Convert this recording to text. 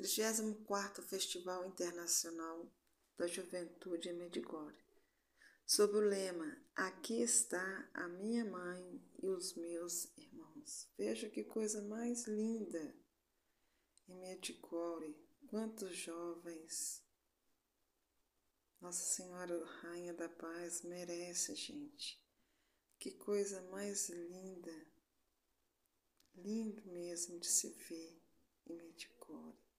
34º Festival Internacional da Juventude em Medjugorje, sob o lema Aqui está a minha mãe e os meus irmãos. Veja que coisa mais linda! Em Medjugorje, quantos jovens Nossa Senhora Rainha da Paz merece, gente. Que coisa mais linda! Lindo mesmo de se ver em Medjugorje.